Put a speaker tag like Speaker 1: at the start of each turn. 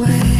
Speaker 1: away.